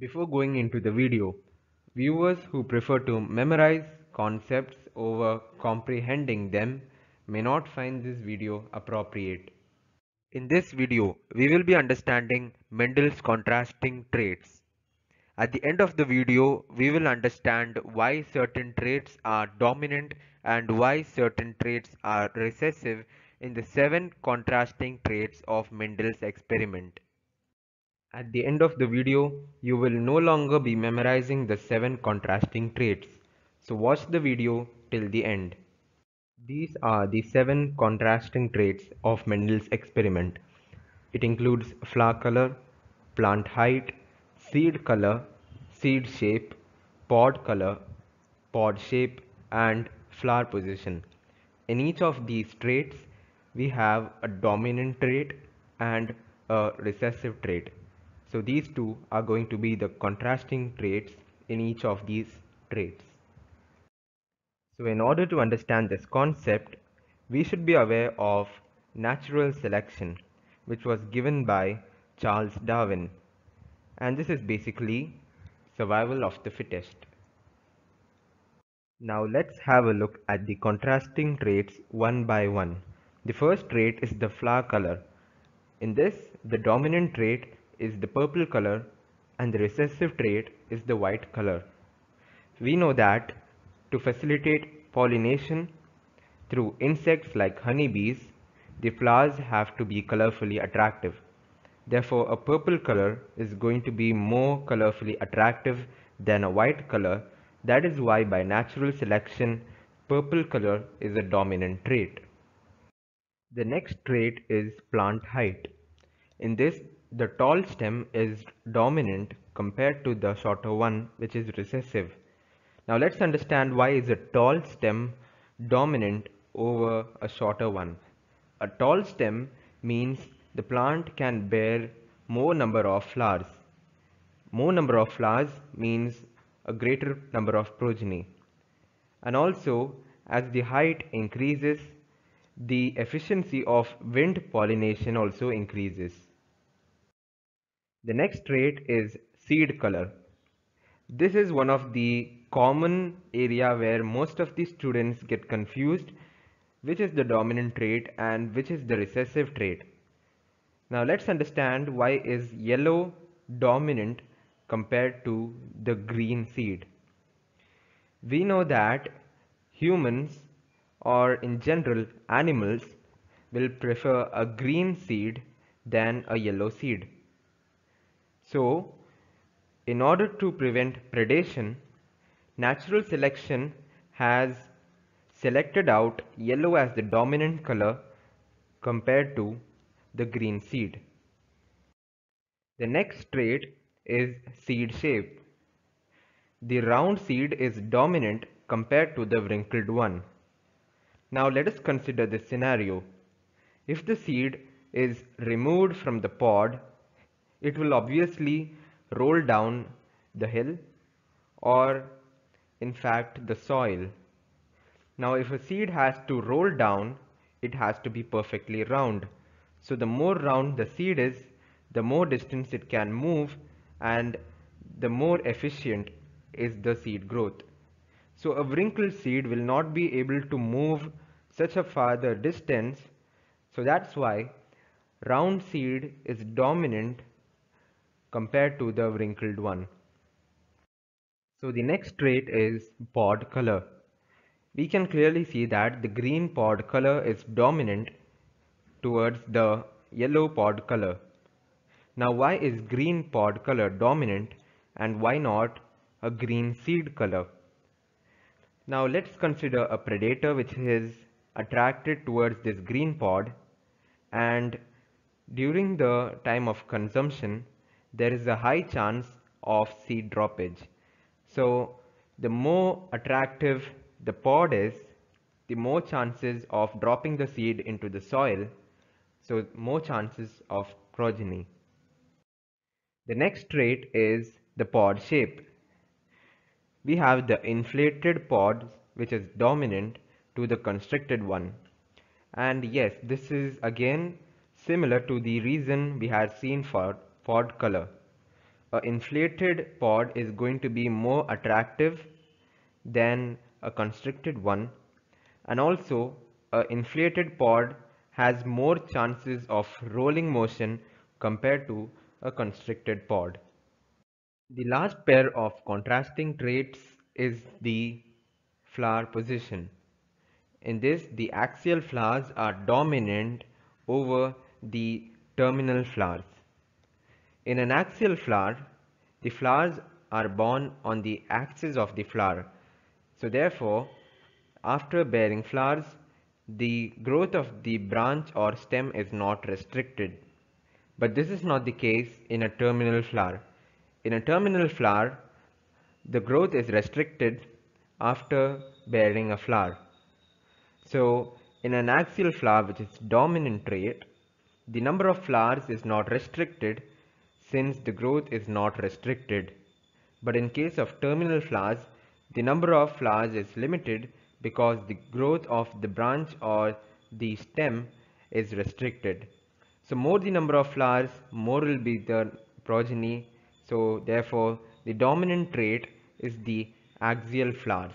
Before going into the video, viewers who prefer to memorize concepts over comprehending them may not find this video appropriate. In this video, we will be understanding Mendel's contrasting traits. At the end of the video, we will understand why certain traits are dominant and why certain traits are recessive in the seven contrasting traits of Mendel's experiment. At the end of the video, you will no longer be memorizing the seven contrasting traits. So watch the video till the end. These are the seven contrasting traits of Mendel's experiment. It includes flower color, plant height, seed color, seed shape, pod color, pod shape and flower position. In each of these traits, we have a dominant trait and a recessive trait. So these two are going to be the contrasting traits in each of these traits. So in order to understand this concept, we should be aware of natural selection, which was given by Charles Darwin. And this is basically survival of the fittest. Now let's have a look at the contrasting traits one by one. The first trait is the flower color. In this, the dominant trait is the purple color and the recessive trait is the white color. We know that to facilitate pollination through insects like honeybees, the flowers have to be colorfully attractive. Therefore, a purple color is going to be more colorfully attractive than a white color. That is why by natural selection, purple color is a dominant trait. The next trait is plant height. In this, the tall stem is dominant compared to the shorter one which is recessive. Now let's understand why is a tall stem dominant over a shorter one. A tall stem means the plant can bear more number of flowers. More number of flowers means a greater number of progeny. And also as the height increases, the efficiency of wind pollination also increases. The next trait is seed color. This is one of the common area where most of the students get confused which is the dominant trait and which is the recessive trait. Now let's understand why is yellow dominant compared to the green seed. We know that humans or in general animals will prefer a green seed than a yellow seed. So, in order to prevent predation, natural selection has selected out yellow as the dominant color compared to the green seed. The next trait is seed shape. The round seed is dominant compared to the wrinkled one. Now let us consider this scenario. If the seed is removed from the pod it will obviously roll down the hill or in fact the soil. Now if a seed has to roll down, it has to be perfectly round. So the more round the seed is, the more distance it can move and the more efficient is the seed growth. So a wrinkled seed will not be able to move such a farther distance. So that's why round seed is dominant compared to the wrinkled one. So the next trait is pod color. We can clearly see that the green pod color is dominant towards the yellow pod color. Now why is green pod color dominant and why not a green seed color? Now let's consider a predator which is attracted towards this green pod and during the time of consumption there is a high chance of seed droppage. So the more attractive the pod is, the more chances of dropping the seed into the soil, so more chances of progeny. The next trait is the pod shape. We have the inflated pod which is dominant to the constricted one. And yes, this is again similar to the reason we had seen for pod color. An inflated pod is going to be more attractive than a constricted one and also an inflated pod has more chances of rolling motion compared to a constricted pod. The last pair of contrasting traits is the flower position. In this, the axial flowers are dominant over the terminal flowers. In an axial flower, the flowers are borne on the axis of the flower. So therefore, after bearing flowers, the growth of the branch or stem is not restricted. But this is not the case in a terminal flower. In a terminal flower, the growth is restricted after bearing a flower. So in an axial flower which is dominant trait, the number of flowers is not restricted since the growth is not restricted. But in case of terminal flowers, the number of flowers is limited because the growth of the branch or the stem is restricted. So more the number of flowers, more will be the progeny. So therefore the dominant trait is the axial flowers.